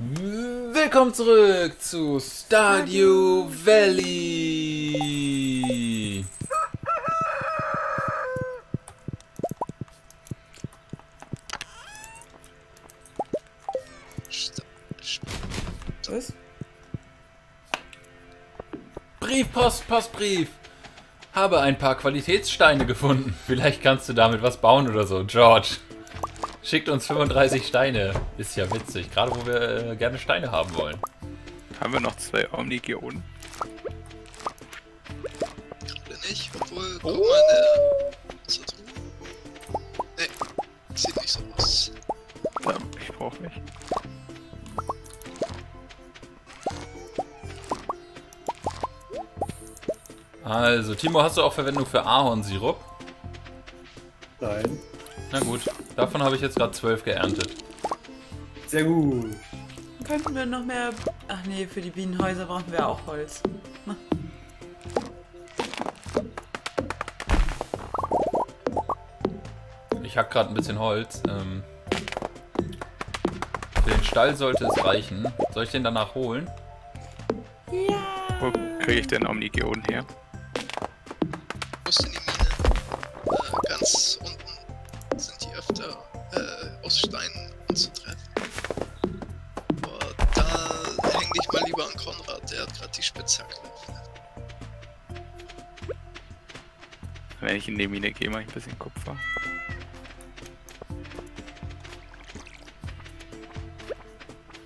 Willkommen zurück zu Stardew Valley. Was? Brief, Post, Postbrief. Habe ein paar Qualitätssteine gefunden. Vielleicht kannst du damit was bauen oder so. George. Schickt uns 35 Steine. Ist ja witzig. Gerade wo wir äh, gerne Steine haben wollen. Haben wir noch zwei Omnigionen? Gerade nicht, obwohl, guck mal, der... So. Nee, sieht nicht so aus. Ja, ich brauche mich. Also, Timo, hast du auch Verwendung für Ahornsirup? Nein. Na gut, davon habe ich jetzt gerade 12 geerntet. Sehr gut. Könnten wir noch mehr. Ach nee, für die Bienenhäuser brauchen wir auch Holz. Ich hack gerade ein bisschen Holz. Ähm, für den Stall sollte es reichen. Soll ich den danach holen? Wo kriege ich denn Omnigionen her? Ich in die Mine gehe, mache ich ein bisschen Kupfer.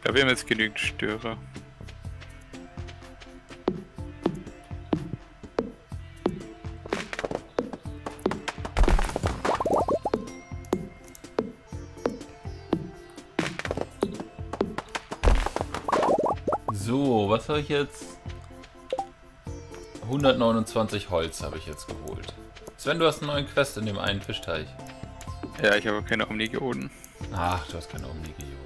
Ja, wir haben jetzt genügend Störer. So, was habe ich jetzt? 129 Holz habe ich jetzt geholt. Sven, du hast einen neuen Quest in dem einen Fischteich. Ja, ich habe keine Omnigionen. Ach, du hast keine Omnigionen.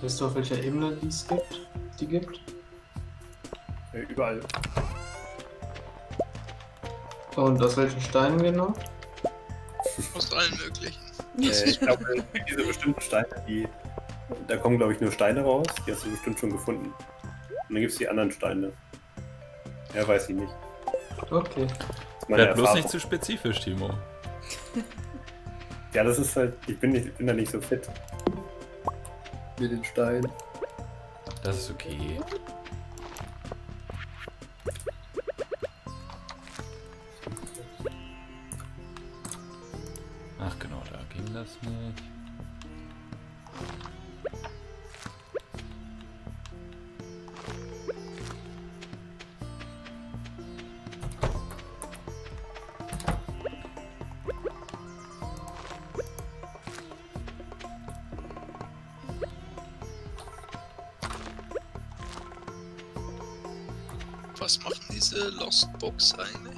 Weißt du, auf welcher Ebene die es gibt? Die gibt? Ja, überall. Und aus welchen Steinen genau? Aus allen möglichen. Äh, ich glaube, diese bestimmten Steine, die. Da kommen, glaube ich, nur Steine raus. Die hast du bestimmt schon gefunden. Und dann gibt es die anderen Steine. Ja, weiß ich nicht. Okay. Das ist meine Werd bloß nicht zu spezifisch, Timo. Ja, das ist halt. Ich bin, nicht, ich bin da nicht so fit. Mit den Steinen. Das ist okay. Ach genau, da ging das nicht. Was machen diese Lost Books eigentlich?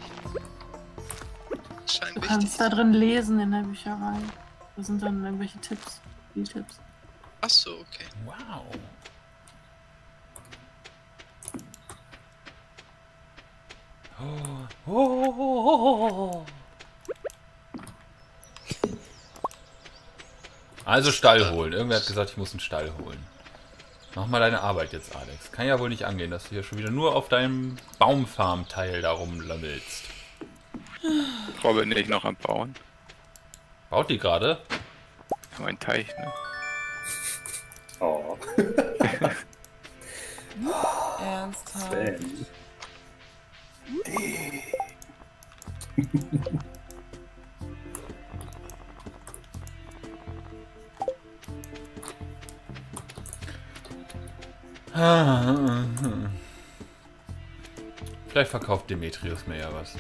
Scheint Du wichtig. kannst da drin lesen in der Bücherei. Da sind dann irgendwelche Tipps. Die Tipps. Achso, okay. Wow. Oh, oh, oh, oh. Also Stall holen. Irgendwer hat gesagt, ich muss einen Stall holen. Mach mal deine Arbeit jetzt, Alex. Kann ja wohl nicht angehen, dass du hier schon wieder nur auf deinem Baumfarm-Teil da rumlammelst. Robin nicht noch am Bauen. Baut die gerade? Mein Teich, ne? Oh, Ernsthaft. Sven. Vielleicht verkauft Demetrius mir ja was.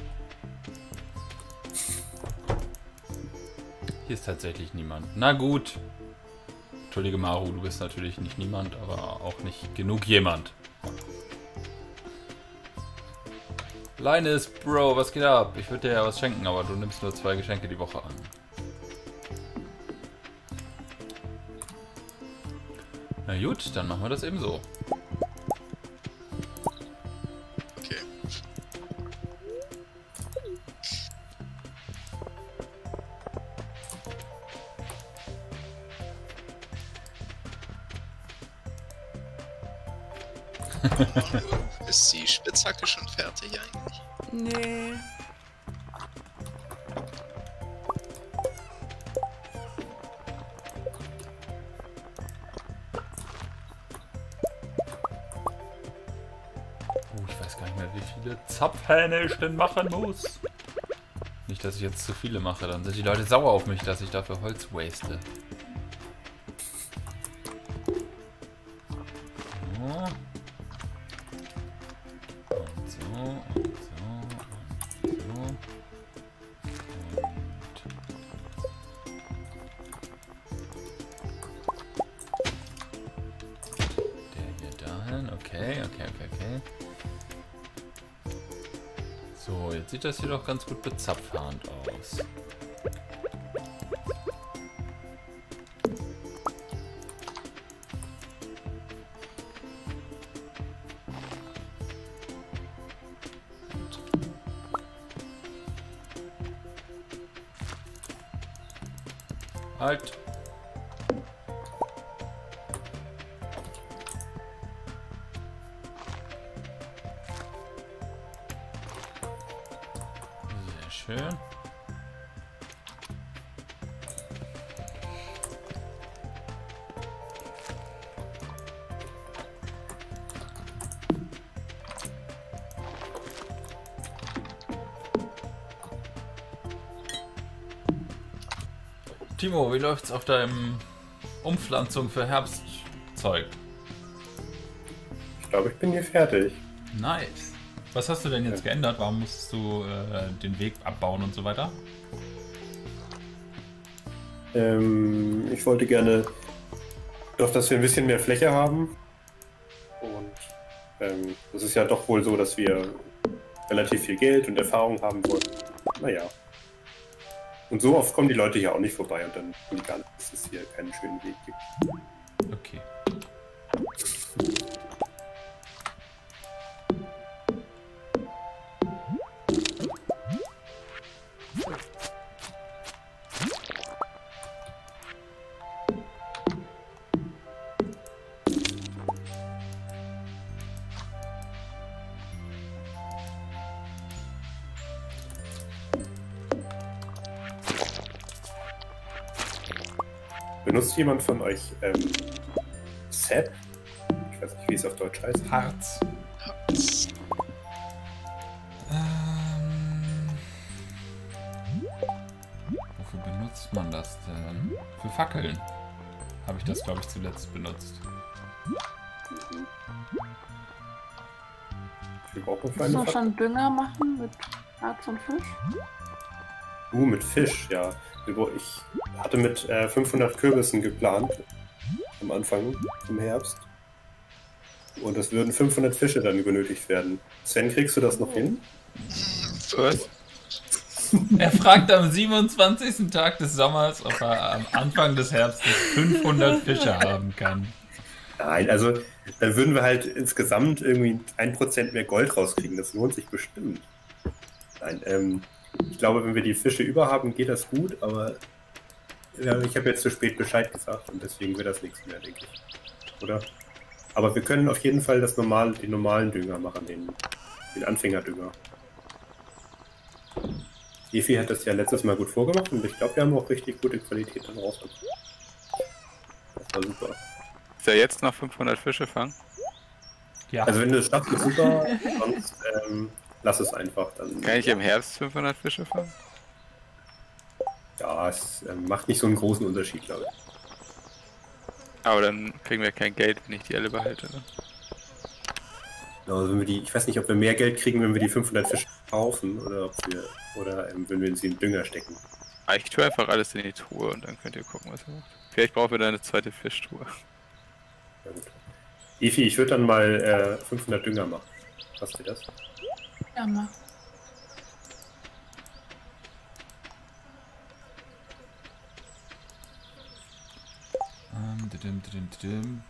Hier ist tatsächlich niemand. Na gut. Entschuldige Maru, du bist natürlich nicht niemand, aber auch nicht genug jemand. Linus, Bro, was geht ab? Ich würde dir ja was schenken, aber du nimmst nur zwei Geschenke die Woche an. Na gut, dann machen wir das eben so. Ist die Spitzhacke schon fertig eigentlich? Nee. Oh, ich weiß gar nicht mehr, wie viele Zapfhähne ich denn machen muss. Nicht, dass ich jetzt zu viele mache, dann sind die Leute sauer auf mich, dass ich dafür Holz waste. Sieht das hier doch ganz gut bezapfhahend aus. Halt. Timo, wie läuft's auf deinem Umpflanzung für Herbstzeug? Ich glaube, ich bin hier fertig. Nice. Was hast du denn jetzt geändert? Warum musstest du äh, den Weg abbauen und so weiter? Ähm, ich wollte gerne, doch, dass wir ein bisschen mehr Fläche haben. Und ähm, es ist ja doch wohl so, dass wir relativ viel Geld und Erfahrung haben wollen. Naja. Und so oft kommen die Leute hier auch nicht vorbei und dann sind die gar nicht, dass es hier keinen schönen Weg gibt. Okay. Benutzt jemand von euch ähm, Sap? Ich weiß nicht, wie es auf Deutsch heißt. Harz. Ähm, wofür benutzt man das denn? Für Fackeln. Habe ich das, glaube ich, zuletzt benutzt. Eine du schon Dünger machen mit Harz und Fisch? Uh, mit Fisch, ja. Ich hatte mit äh, 500 Kürbissen geplant. Am Anfang, im Herbst. Und es würden 500 Fische dann benötigt werden. Sven, kriegst du das noch hin? Was? Er fragt am 27. Tag des Sommers, ob er am Anfang des Herbstes 500 Fische haben kann. Nein, also dann würden wir halt insgesamt irgendwie 1% mehr Gold rauskriegen. Das lohnt sich bestimmt. Nein, ähm, ich glaube, wenn wir die Fische über haben, geht das gut, aber ja, ich habe jetzt zu spät Bescheid gesagt und deswegen wird das nichts mehr, denke ich. Oder? Aber wir können auf jeden Fall das normale, den normalen Dünger machen, den, den Anfängerdünger. Efi hat das ja letztes Mal gut vorgemacht und ich glaube, wir haben auch richtig gute Qualität dann rausgekommen. Das war super. Ist er jetzt noch 500 Fische fangen? Ja, Also wenn du es schaffst, ist super, sonst ähm, lass es einfach. Dann, Kann ich im Herbst 500 Fische fangen? Ja, es ähm, macht nicht so einen großen Unterschied, glaube ich. Aber dann kriegen wir kein Geld, wenn ich die alle behalte. Ne? Also wenn wir die, ich weiß nicht, ob wir mehr Geld kriegen, wenn wir die 500 Fische kaufen oder ob wir, oder ähm, wenn wir sie in den Dünger stecken. Ah, Ich tue einfach alles in die Truhe und dann könnt ihr gucken, was ihr macht. Vielleicht brauchen wir dann eine zweite Fischtruhe. Ja, gut. Efi, ich würde dann mal äh, 500 Dünger machen. Hast du das? Ja, mach.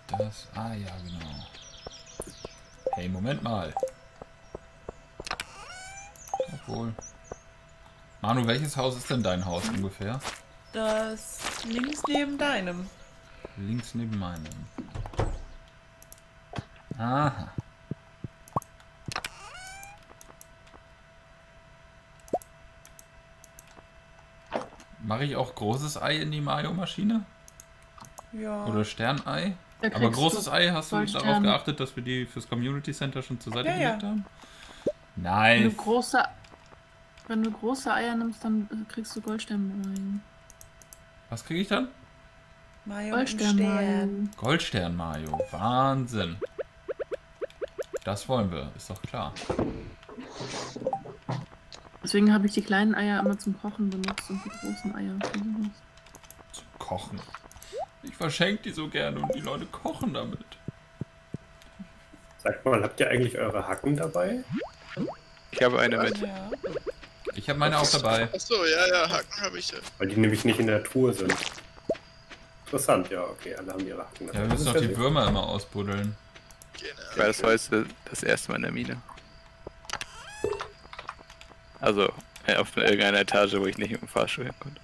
Das. Ah ja, genau. Hey, Moment mal. Obwohl. Manu, welches Haus ist denn dein Haus ungefähr? Das links neben deinem. Links neben meinem. Aha. Mache ich auch großes Ei in die Mario-Maschine? Ja. Oder Sternei? Aber großes Ei, hast du darauf geachtet, dass wir die fürs Community Center schon zur Seite Ja, ja. gelegt haben? Wenn Nice. du große, wenn du große Eier nimmst, dann kriegst du Goldstern. Was kriege ich dann? Mayo Goldstern. Stern. Goldstern Mayo. Wahnsinn. Das wollen wir, ist doch klar. Deswegen habe ich die kleinen Eier immer zum Kochen benutzt und die großen Eier. Zum Kochen. Ich verschenke die so gerne und die Leute kochen damit. Sagt mal, habt ihr eigentlich eure Hacken dabei? Ich habe eine mit. Ja. Ich habe meine auch dabei. Achso, ja, ja, Haken habe ich ja. Weil die nämlich nicht in der Truhe sind. Interessant, ja, okay, alle haben ihre Hacken Ja, dabei. wir Das müssen doch die Würmer immer ausbuddeln. Ich war das heute das erste Mal in der Mine. Also auf irgendeiner Etage, wo ich nicht mit dem Fahrstuhl hin konnte.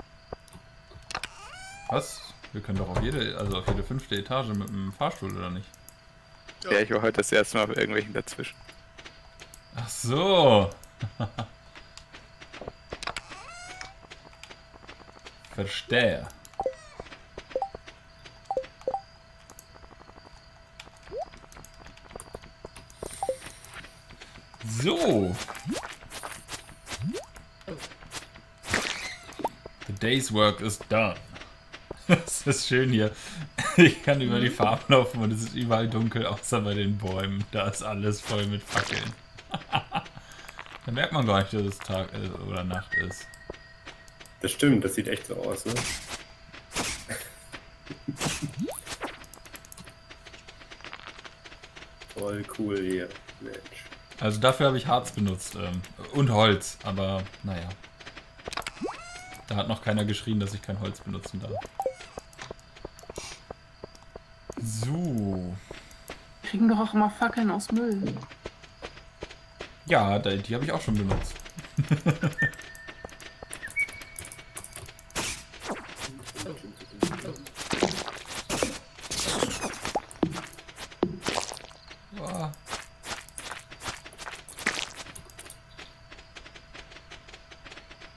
Was? Wir können doch auf jede, also auf jede fünfte Etage mit dem Fahrstuhl, oder nicht? Ja. Ja, ich war heute das erste Mal auf irgendwelchen dazwischen. Ach so. Verstehe. So. The day's work is done. Das ist schön hier. Ich kann über die Farben laufen und es ist überall dunkel, außer bei den Bäumen. Da ist alles voll mit Fackeln. Da merkt man gar nicht, dass es Tag ist oder Nacht ist. Das stimmt, das sieht echt so aus, ne? Voll cool hier, Mensch. Also dafür habe ich Harz benutzt ähm, und Holz, aber naja. Da hat noch keiner geschrien, dass ich kein Holz benutzen darf. So. Wir kriegen doch auch immer Fackeln aus Müll. Ja, die habe ich auch schon benutzt.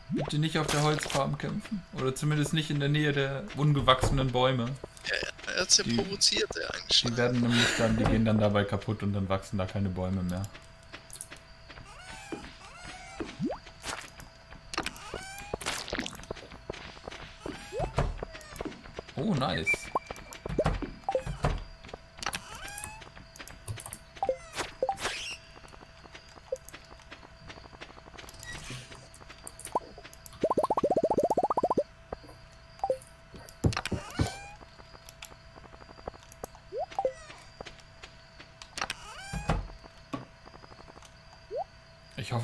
Bitte nicht auf der Holzfarm kämpfen. Oder zumindest nicht in der Nähe der ungewachsenen Bäume. Er hat's ja Die- provoziert, der eigentlich. Die werden nämlich dann, die gehen dann dabei kaputt und dann wachsen da keine Bäume mehr. Oh, nice.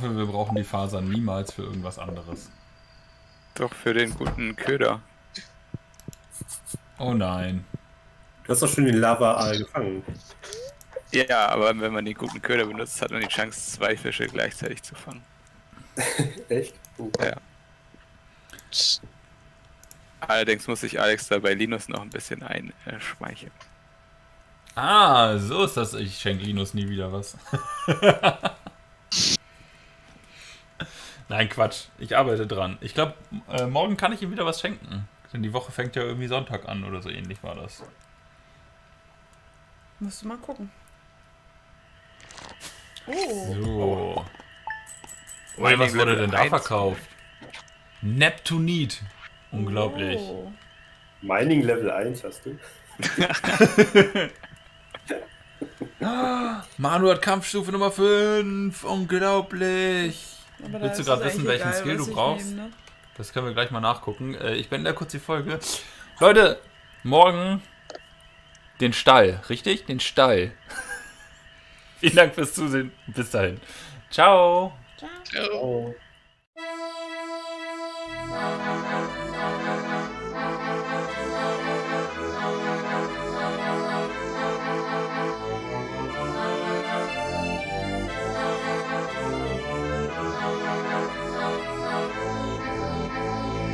Hoffe, wir brauchen die Fasern niemals für irgendwas anderes. Doch für den guten Köder. Oh nein. Du hast doch schon den Lava-Aal gefangen. Ja, aber wenn man den guten Köder benutzt, hat man die Chance, zwei Fische gleichzeitig zu fangen. Echt? Oh. Ja. Allerdings muss ich Alex da bei Linus noch ein bisschen einschmeicheln. Ah, so ist das. Ich schenke Linus nie wieder was. Nein, Quatsch. Ich arbeite dran. Ich glaube, äh, morgen kann ich ihm wieder was schenken. Denn die Woche fängt ja irgendwie Sonntag an oder so ähnlich war das. Musst du mal gucken. Oh. So. Oh, Mining was wurde Level denn da 1. verkauft? Neptunit. Unglaublich. Oh. Mining Level 1 hast du? Manu hat Kampfstufe Nummer 5. Unglaublich. Willst du gerade wissen, welchen egal, Skill du brauchst? nehme, ne? Das können wir gleich mal nachgucken. Äh, ich beende kurz die Folge. Leute, morgen den Stall, richtig? Den Stall. Vielen Dank fürs Zusehen. Bis dahin. Ciao. Ja, Oh. Thank you.